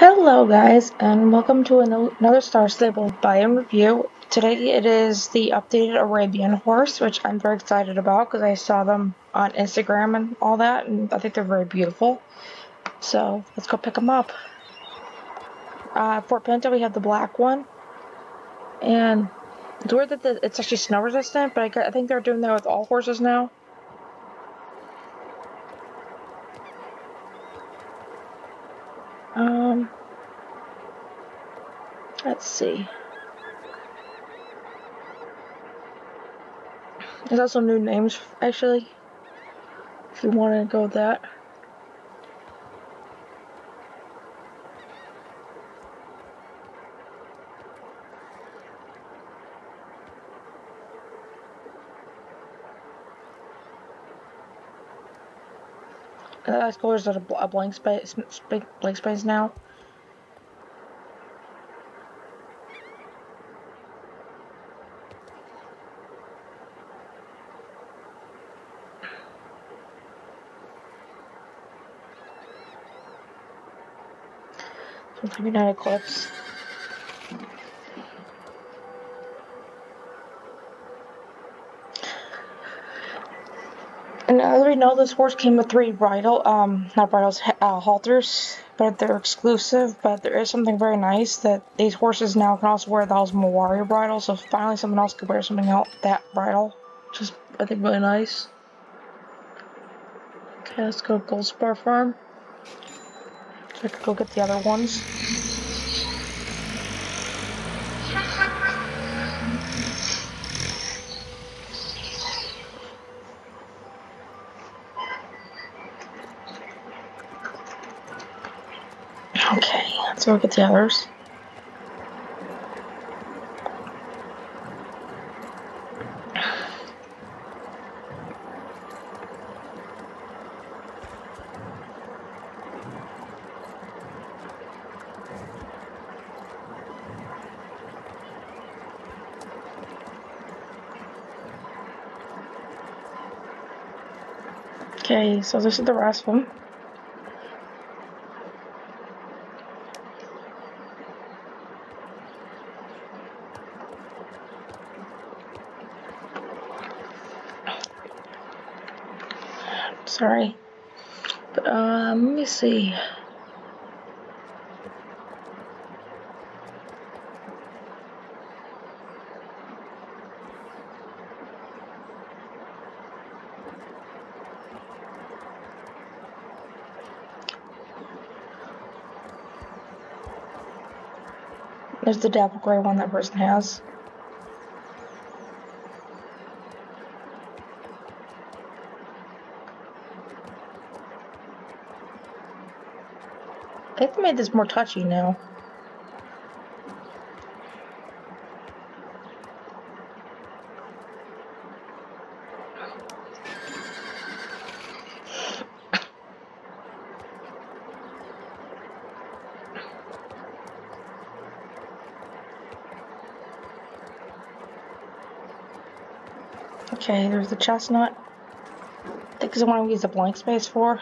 Hello guys and welcome to another Star Stable and review. Today it is the updated Arabian horse which I'm very excited about because I saw them on Instagram and all that and I think they're very beautiful. So let's go pick them up. Uh, Fort Pinta we have the black one and it's weird that the, it's actually snow resistant but I, I think they're doing that with all horses now. Um, let's see. There's also new names, actually, if you want to go that. Uh, scores are a blank space, blank space now. Maybe not Eclipse. And as we know, this horse came with three bridle, um, not bridles, uh, halters, but they're exclusive. But there is something very nice that these horses now can also wear those Marwari bridles. So finally, someone else could wear something else that bridle, which is I think really nice. Okay, let's go Gold Spar Farm. So I could go get the other ones. Okay, let's look at the others. Okay, so this is the them. Sorry. But, um, let me see. There's the dapple gray one that person has. I think they made this more touchy now. Okay, there's the chestnut. I think is the one we use the blank space for.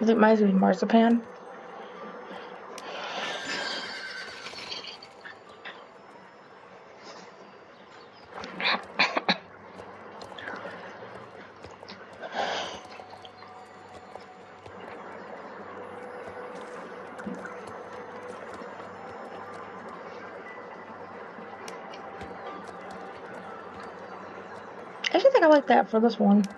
It reminds me of marzipan. I actually think I like that for this one.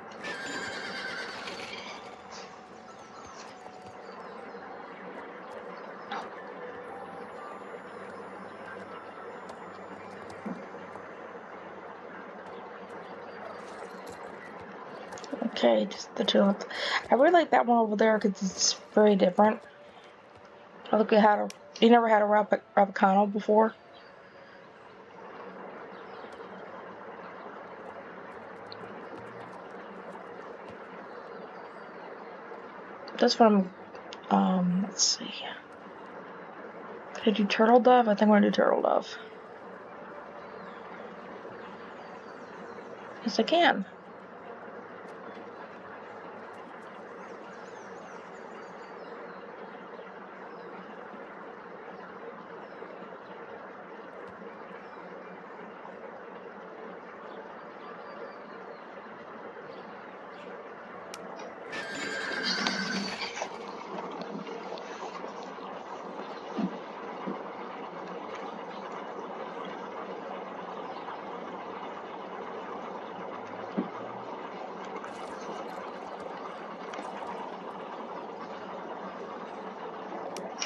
Okay, just the two ones. I really like that one over there because it's very different. I look at how to, you never had a Rap Rabicano before. That's from, um, let's see. Could I do Turtle Dove? I think I'm going to do Turtle Dove. Yes, I can.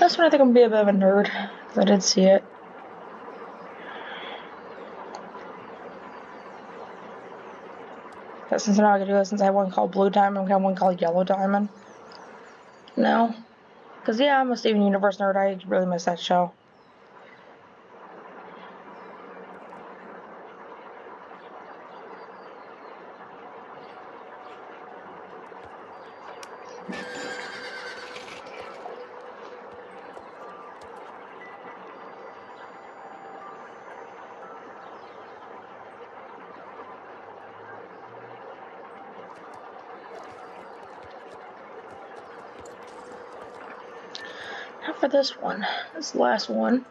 This one I think I'm gonna be a bit of a nerd, I did see it. But since I'm not gonna do it, since I have one called Blue Diamond, gonna have one called Yellow Diamond. No. Because, yeah, I'm a Steven Universe nerd. I really miss that show. This one. This last one.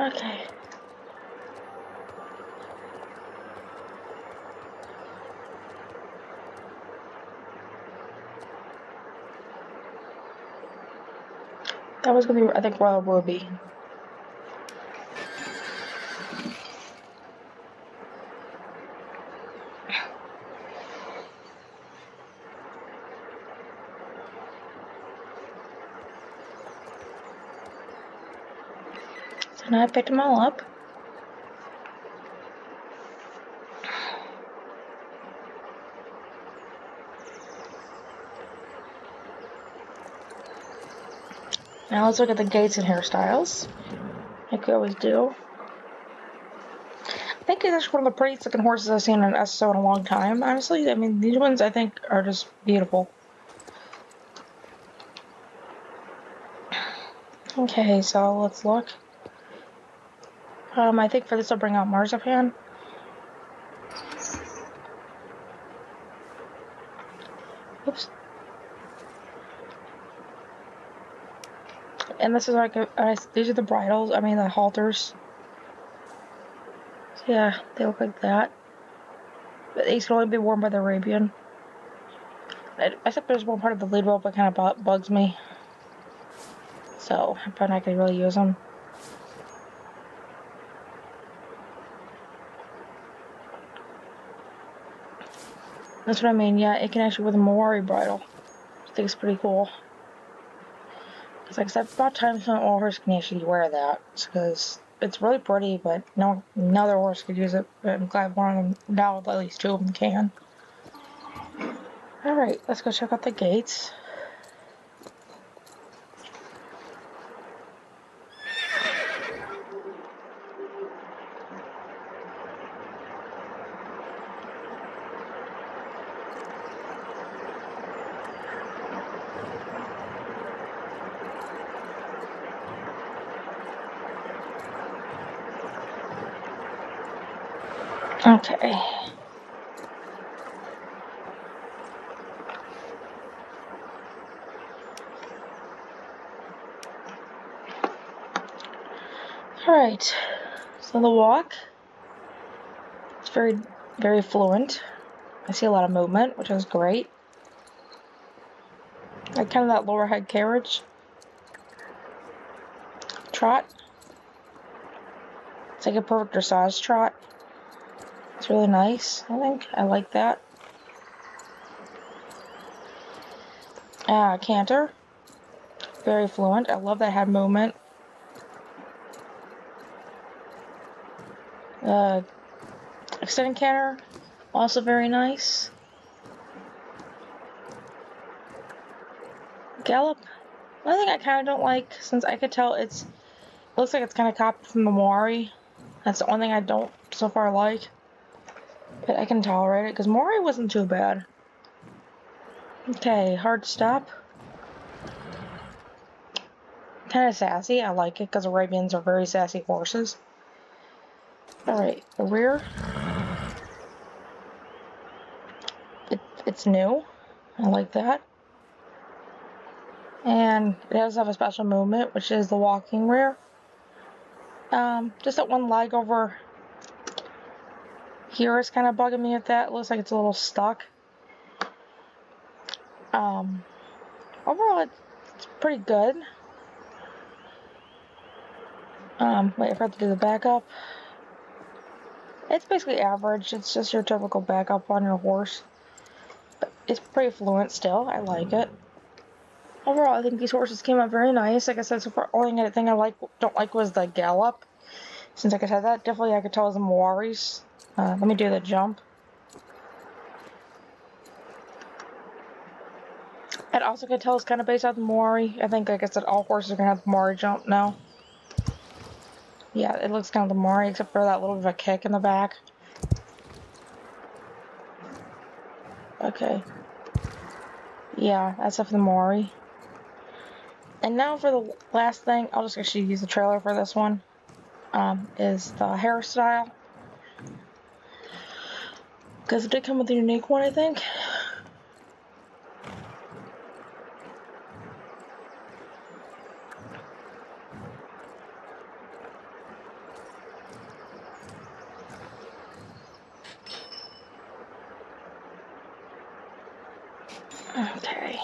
Okay. That was gonna be, I think, Royal Ruby. And I picked them all up. Now let's look at the gaits and hairstyles, like we always do. I think it's actually one of the prettiest looking horses I've seen in SSO in a long time, honestly. I mean, these ones I think are just beautiful. Okay, so let's look. Um, I think for this I'll bring out Marzipan. Oops. And this is like, a, these are the bridles, I mean the halters. So yeah, they look like that. But these can only be worn by the Arabian. I except there's one part of the lead rope that kind of bugs me. So, I'm probably not going to really use them. That's what I mean, yeah, it can actually with a Marwari bridle. I think it's pretty cool. It's like, it's about time some all horse can actually wear that. Because it's really pretty, but no, no other horse could use it. But I'm glad one of them, now at least two of them can. Alright, let's go check out the gaits. Okay. Alright, so the walk, it's very, very fluent. I see a lot of movement, which is great. Like kind of that lower head carriage. Trot. It's like a perfect dressage trot. It's really nice, I think. I like that. Ah, canter. Very fluent. I love that head movement. Uh, extended canter, also very nice. Gallop, one thing I kind of don't like, since I could tell it's, looks like it's kind of copied from the Marwari. That's the only thing I don't so far like. But I can tolerate it, because Marwari wasn't too bad. Okay, hard stop. Kind of sassy. I like it because Arabians are very sassy horses. Alright, the rear. It, it's new. I like that. And it does have a special movement, which is the walking rear. Um, just that one leg over here is kind of bugging me at that. It looks like it's a little stuck. Um, overall, it's pretty good. Um, wait, I forgot to do the backup. It's basically average. It's just your typical backup on your horse. But it's pretty fluent still. I like it. Overall, I think these horses came out very nice. Like I said, so far, only thing I like don't like was the gallop. Since I said that, definitely I could tell it was the. Uh, let me do the jump. It also could tell it's kind of based off the Marwari. I think, like I said, all horses are going to have the Marwari jump now. Yeah, it looks kind of the Marwari, except for that little bit of a kick in the back. Okay. Yeah, that's off the Marwari. And now for the last thing, I'll just actually use the trailer for this one, um, is the hairstyle. Because it did come with a unique one, I think. Okay.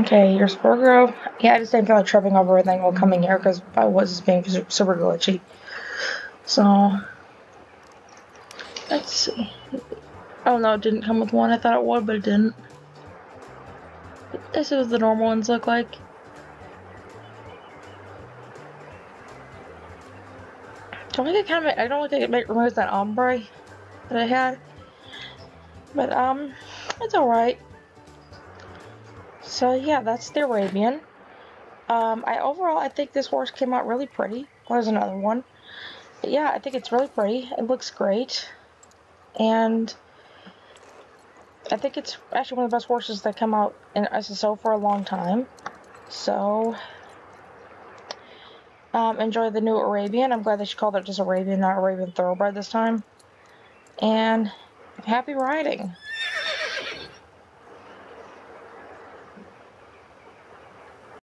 Okay, here's Burgo. Yeah, I just didn't feel like tripping over everything while coming here because I was being super glitchy. So, let's see. Oh no, it didn't come with one. I thought it would, but it didn't. This is what the normal ones look like. Don't think it kind of, I don't think it removes that ombre that I had. But, um, it's alright. So, yeah, that's the Arabian. Um, I overall, I think this horse came out really pretty. There's another one. But yeah, I think it's really pretty. It looks great. And I think it's actually one of the best horses that come out in SSO for a long time. So, um, enjoy the new Arabian. I'm glad that she called it just Arabian, not Arabian Thoroughbred this time. And happy riding.